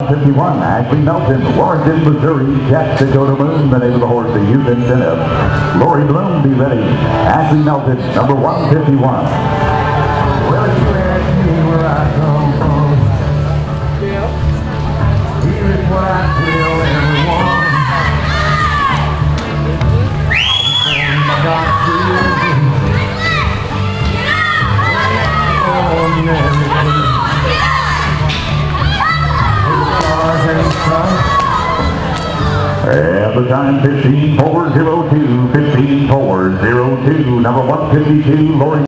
51, Ashley Melton, Warrenton, Missouri, Jack Dakota Moon, the name of the horse, the youth incentive. Lori Bloom, be ready. Ashley Melton, number 151. Well, you ask me where I come from. Here is what I tell everyone. God on everything. At the time, 15402, 15402, number 152, Lori